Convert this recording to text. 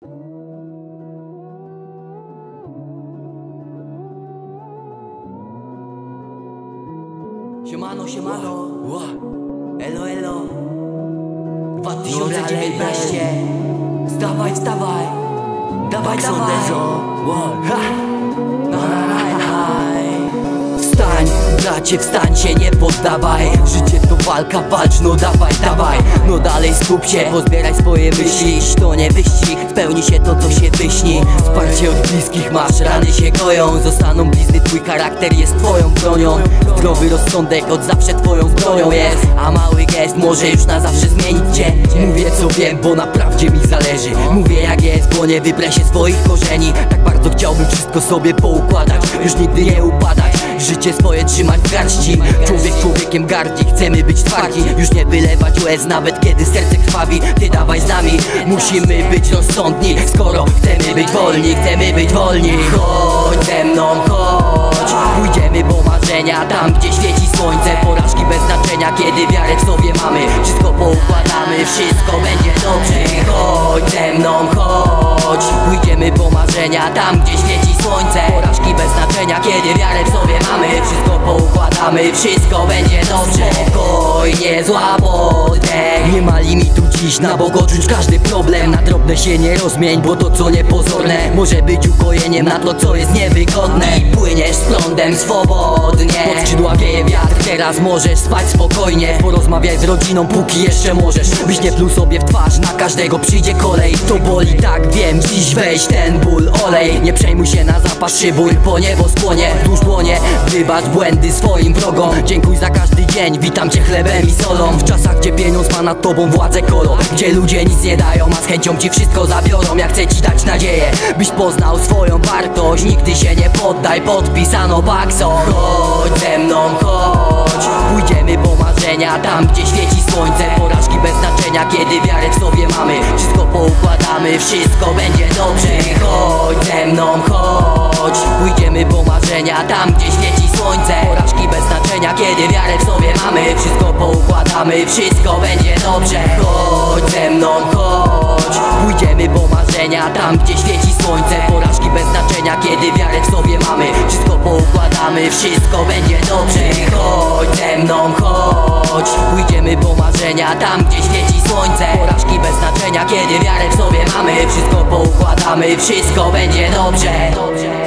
Siemano, siemano. Elo, elo. 2019 Wstawaj, wstawaj. Dawaj, dawaj. Ha! Na, bracie, wstań się, nie poddawaj. Życie to walka, walcz, no dawaj, dawaj. No dalej skup się, pozbieraj swoje myśli. To nie wyścig, spełni się to, co się wyśni. Wsparcie od bliskich masz, rany się goją. Zostaną blizny, twój charakter jest twoją bronią. Zdrowy rozsądek od zawsze twoją zbroją jest. A mały gest może już na zawsze zmienić cię. Mówię co wiem, bo naprawdę mi zależy. Mówię jak jest, bo nie wybrę się swoich korzeni. Tak bardzo chciałbym wszystko sobie poukładać. Już nigdy nie upadać Życie swoje trzymać w garści. Człowiek człowiekiem gardzi Chcemy być twardzi. Już nie wylewać łez nawet kiedy serce krwawi. Ty dawaj z nami Musimy być rozsądni. Skoro chcemy być wolni Chcemy być wolni. Chodź ze mną, chodź. Pójdziemy po marzenia Tam gdzie świeci słońce. Porażki bez znaczenia Kiedy wiarę w sobie mamy. Wszystko poukładamy Wszystko będzie dobrze. Chodź ze mną, chodź. Pójdziemy po marzenia Tam gdzie świeci słońce. Porażki bez znaczenia Kiedy wiarę w sobie mamy. Wszystko poukładamy Wszystko będzie dobrze. Spokojnie, złap Nie ma limitu dziś Na bok odrzuć każdy problem. Na drobne się nie rozmień Bo to co niepozorne. Może być ukojeniem na to co jest niewygodne płyniesz z prądem swobodnie. Pod skrzydła wieje wiatr Teraz możesz spać spokojnie. Porozmawiaj z rodziną póki jeszcze możesz. Byś nie pluł sobie w twarz Na każdego przyjdzie kolej. To boli tak wiem Dziś weź ten ból olej. Nie przejmuj się na zapas szybuj Po niebo spłonie. Tuż dłonie Wybacz błędy swoim wrogom. Dziękuj za każdy dzień Witam cię chlebem i solą. W czasach gdzie pieniądz ma nad tobą władzę kolo Gdzie ludzie nic nie dają A z chęcią ci wszystko zabiorą. Ja chcę ci dać nadzieję Byś poznał swoją wartość. Nigdy się nie poddaj Podpisano Paxo Chodź ze mną, chodź. Pójdziemy po marzenia Tam gdzie świeci słońce. Porażki bez znaczenia Kiedy wiarę w sobie mamy. Wszystko poukładamy Wszystko będzie dobrze. Chodź ze mną, chodź. Pójdziemy po marzenia Tam gdzie świeci słońce. Porażki bez znaczenia Kiedy wiarę w sobie mamy. Wszystko poukładamy Wszystko będzie dobrze. Chodź ze mną, chodź Pójdziemy po marzenia Tam gdzie świeci słońce. Porażki bez znaczenia Kiedy wiarę w sobie mamy. Wszystko poukładamy Wszystko będzie dobrze. Chodź ze mną, chodź. Pójdziemy po marzenia Tam gdzie świeci słońce. Porażki bez znaczenia Kiedy wiarę w sobie mamy. Wszystko poukładamy Wszystko będzie dobrze